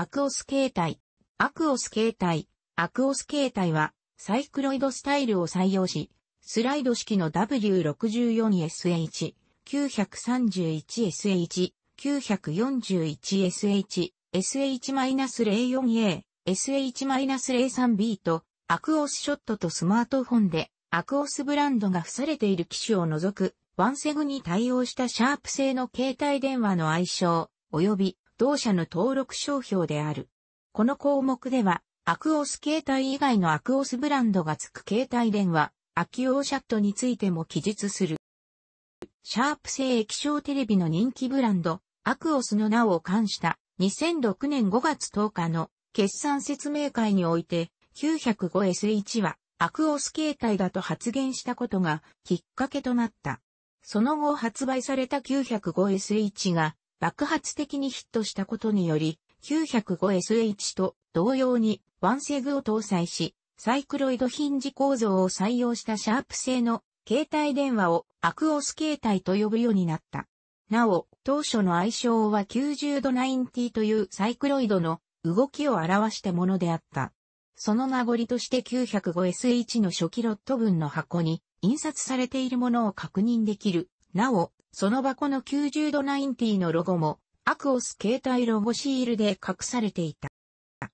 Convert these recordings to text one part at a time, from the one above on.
アクオス形態。アクオス形態。アクオス形態は、サイクロイドスタイルを採用し、スライド式の W64SH、931SH、941SH、SH-04A、SH-03B と、アクオスショットとスマートフォンで、アクオスブランドが付されている機種を除く、ワンセグに対応したシャープ製の携帯電話の愛称、及び同社の登録商標である。この項目では、アクオス携帯以外のアクオスブランドが付く携帯電話、アキオーシャットについても記述する。シャープ製液晶テレビの人気ブランド、アクオスの名を冠した2006年5月10日の決算説明会において 905S1 はアクオス携帯だと発言したことがきっかけとなった。その後発売された 905SH が爆発的にヒットしたことにより、905SH と同様にワンセグを搭載し、サイクロイドヒンジ構造を採用したシャープ製の携帯電話をアクオス携帯と呼ぶようになった。なお、当初の愛称は90度90というサイクロイドの動きを表したものであった。その名残として 905SH の初期ロット分の箱に印刷されているものを確認できる。なお、その箱の90度90のロゴも、アクオス携帯ロゴシールで隠されていた。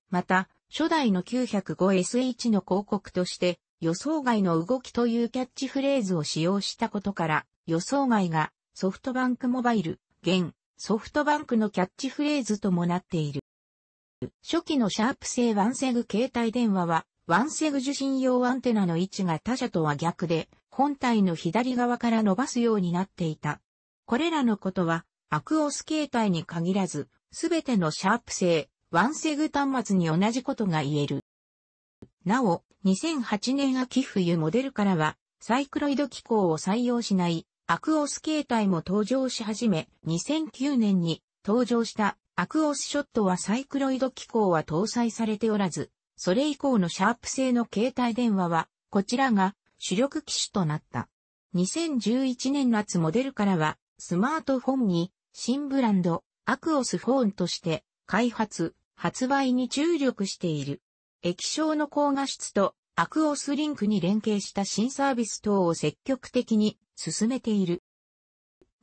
また、初代の 905SH の広告として、予想外の動きというキャッチフレーズを使用したことから、予想外がソフトバンクモバイル、現、ソフトバンクのキャッチフレーズともなっている。初期のシャープ製ワンセグ携帯電話は、ワンセグ受信用アンテナの位置が他社とは逆で、本体の左側から伸ばすようになっていた。これらのことは、アクオス携帯に限らず、すべてのシャープ製、ワンセグ端末に同じことが言える。なお、2008年秋冬モデルからは、サイクロイド機構を採用しない、アクオス携帯も登場し始め、2009年に登場したアクオスショットはサイクロイド機構は搭載されておらず、それ以降のシャープ製の携帯電話は、こちらが主力機種となった。2011年夏モデルからは、スマートフォンに新ブランド、アクオスフォンとして開発、発売に注力している。液晶の高画質とアクオスリンクに連携した新サービス等を積極的に進めている。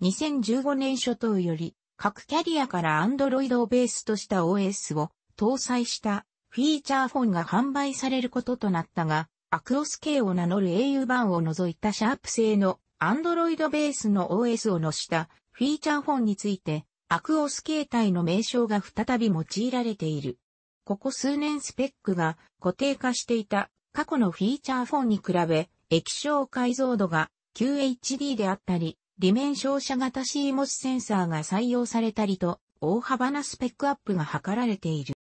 2015年初頭より各キャリアから Android をベースとした OS を搭載したフィーチャーフォンが販売されることとなったが、アクオス系を名乗る au 版を除いたシャープ製の Android ベースの OS を載したフィーチャーフォンについて、アクオス形態の名称が再び用いられている。ここ数年スペックが固定化していた過去のフィーチャーフォンに比べ、液晶解像度が QHD であったり、裏面照射型 CMOS センサーが採用されたりと、大幅なスペックアップが図られている。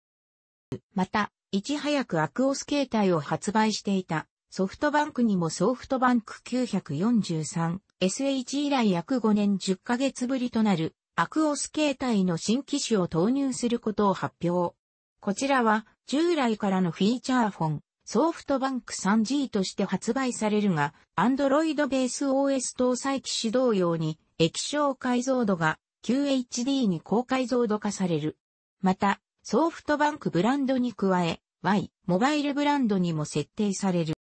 また、いち早くアクオス携帯を発売していたソフトバンクにもソフトバンク 943SH 以来約5年10ヶ月ぶりとなるアクオス携帯の新機種を投入することを発表。こちらは従来からのフィーチャーフォンソフトバンク 3G として発売されるが、Android ベース OS 搭載機種同様に液晶解像度が QHD に高解像度化される。また、ソフトバンクブランドに加え、Y、モバイルブランドにも設定される。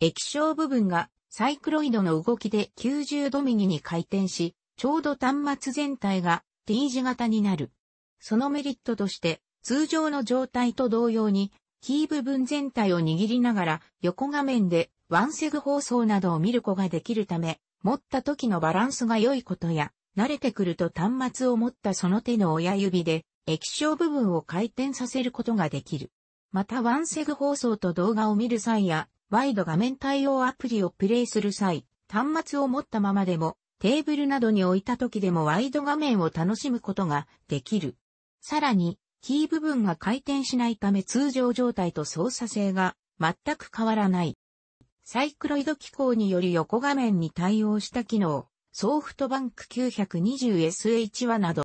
液晶部分がサイクロイドの動きで90度右に回転し、ちょうど端末全体が T 字型になる。そのメリットとして、通常の状態と同様に、キー部分全体を握りながら横画面でワンセグ放送などを見ることができるため、持った時のバランスが良いことや、慣れてくると端末を持ったその手の親指で液晶部分を回転させることができる。またワンセグ放送と動画を見る際や、ワイド画面対応アプリをプレイする際、端末を持ったままでも、テーブルなどに置いた時でもワイド画面を楽しむことができる。さらに、キー部分が回転しないため通常状態と操作性が全く変わらない。サイクロイド機構により横画面に対応した機能、ソフトバンク 920SH はなど。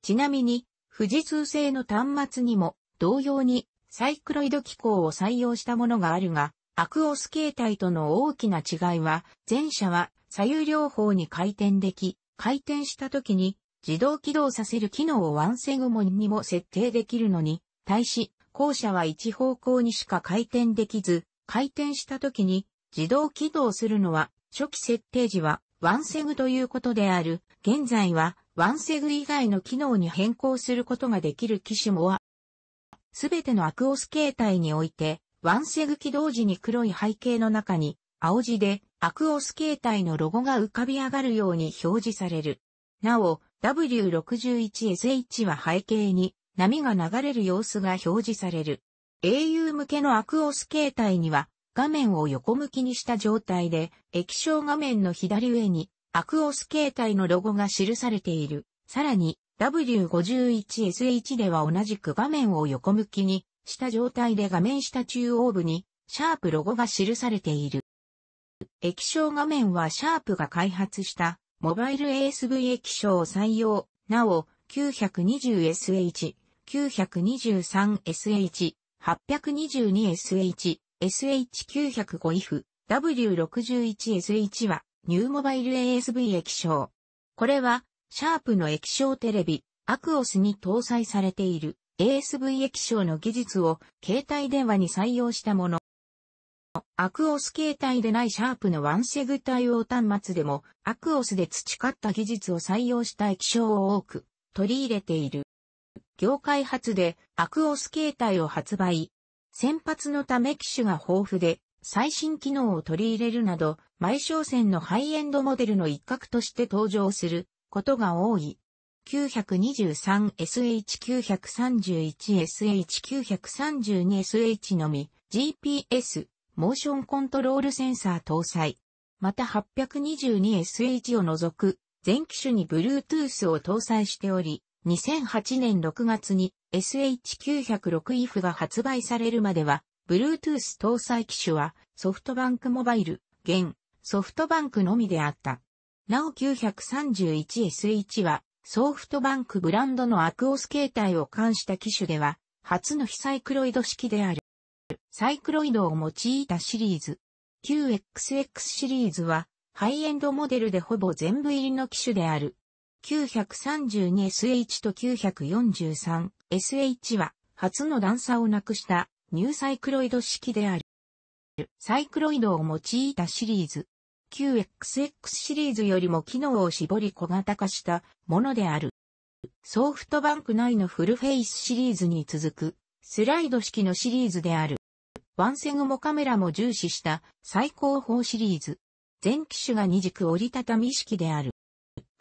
ちなみに、富士通製の端末にも同様にサイクロイド機構を採用したものがあるが、アクオス形態との大きな違いは、前者は左右両方に回転でき、回転した時に自動起動させる機能をワンセグモンにも設定できるのに、対し、後者は一方向にしか回転できず、回転した時に自動起動するのは、初期設定時はワンセグということである。現在はワンセグ以外の機能に変更することができる機種もは、すべてのアクオス形態において、ワンセグ起動時に黒い背景の中に、青字でアクオス形態のロゴが浮かび上がるように表示される。なお、W61SH は背景に波が流れる様子が表示される。au 向けのアクオス形態には画面を横向きにした状態で液晶画面の左上にアクオス形態のロゴが記されている。さらに W51SH では同じく画面を横向きにした状態で画面下中央部にシャープロゴが記されている。液晶画面はシャープが開発したモバイル ASV 液晶を採用。なお、920SH、923SH、822SH、SH905IF、W61SH はニューモバイル ASV 液晶。これは、シャープの液晶テレビ、アクオスに搭載されている ASV 液晶の技術を携帯電話に採用したもの。アクオス携帯でないシャープのワンセグ対応端末でも、アクオスで培った技術を採用した液晶を多く取り入れている。業界初でアクオス携帯を発売。先発のため機種が豊富で、最新機能を取り入れるなど、前商戦のハイエンドモデルの一角として登場することが多い。923SH931SH932SH のみ GPS モーションコントロールセンサー搭載。また 822SH を除く全機種に Bluetooth を搭載しており、2008年6月に SH906IF が発売されるまでは、Bluetooth 搭載機種はソフトバンクモバイル、現ソフトバンクのみであった。なお 931SH はソフトバンクブランドのアクオス形態を冠した機種では初の非サイクロイド式である。サイクロイドを用いたシリーズ。9XX シリーズは、ハイエンドモデルでほぼ全部入りの機種である。932SH と 943SH は、初の段差をなくしたニューサイクロイド式である。サイクロイドを用いたシリーズ。9XX シリーズよりも機能を絞り小型化したものである。ソフトバンク内のフルフェイスシリーズに続くスライド式のシリーズである。ワンセグもカメラも重視した最高峰シリーズ。全機種が二軸折りたたみ式である。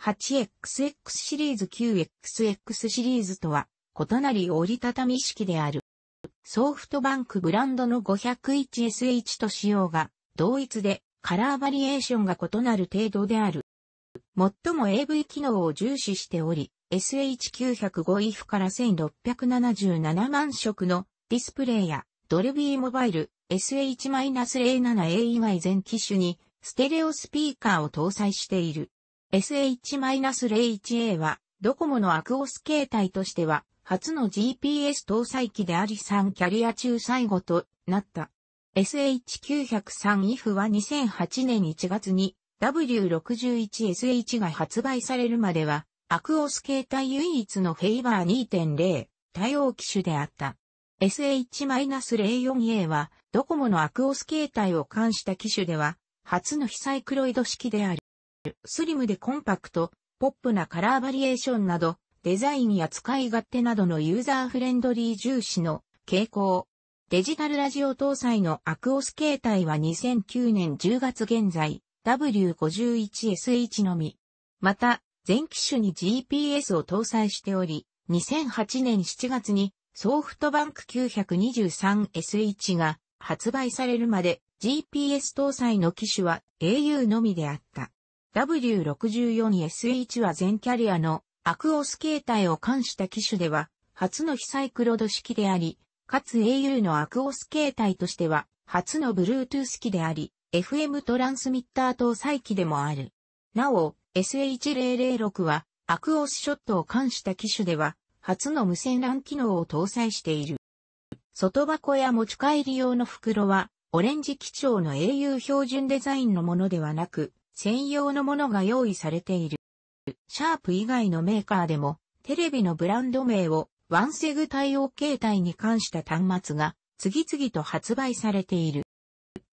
8XX シリーズ 9XX シリーズとは異なり折りたたみ式である。ソフトバンクブランドの 501SH と仕様が同一でカラーバリエーションが異なる程度である。最も AV 機能を重視しており、SH905IF から1677万色のディスプレイやドルビーモバイル SH-07A 以外全機種にステレオスピーカーを搭載している。SH-01A はドコモのアクオス形態としては初の GPS 搭載機であり3キャリア中最後となった。SH903IF は2008年1月に W61SH が発売されるまではアクオス形態唯一のフェイバー2.0対応機種であった。SH-04A はドコモのアクオス形態を冠した機種では初の非サイクロイド式である。スリムでコンパクト、ポップなカラーバリエーションなどデザインや使い勝手などのユーザーフレンドリー重視の傾向。デジタルラジオ搭載のアクオス形態は2009年10月現在 W51SH のみ。また、全機種に GPS を搭載しており、2008年7月にソフトバンク 923SH が発売されるまで GPS 搭載の機種は au のみであった。W64SH は全キャリアのアクオス形態を冠した機種では初の非サイクロド式であり、かつ au のアクオス形態としては初の Bluetooth 機であり、FM トランスミッター搭載機でもある。なお、SH006 はアクオスショットを冠した機種では初の無線 LAN 機能を搭載している。外箱や持ち帰り用の袋は、オレンジ基調の au 標準デザインのものではなく、専用のものが用意されている。シャープ以外のメーカーでも、テレビのブランド名をワンセグ対応形態に関した端末が次々と発売されている。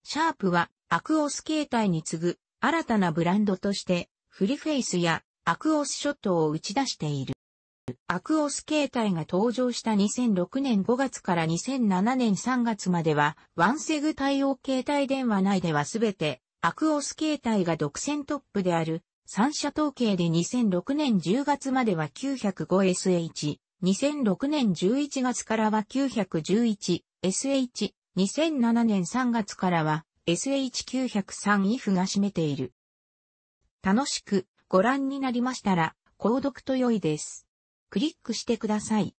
シャープはアクオス形態に次ぐ新たなブランドとしてフリフェイスやアクオスショットを打ち出している。アクオス形態が登場した2006年5月から2007年3月までは、ワンセグ対応携帯電話内ではすべて、アクオス形態が独占トップである、三社統計で2006年10月までは 905SH、2006年11月からは 911SH、2007年3月からは SH903if が占めている。楽しくご覧になりましたら、購読と良いです。クリックしてください。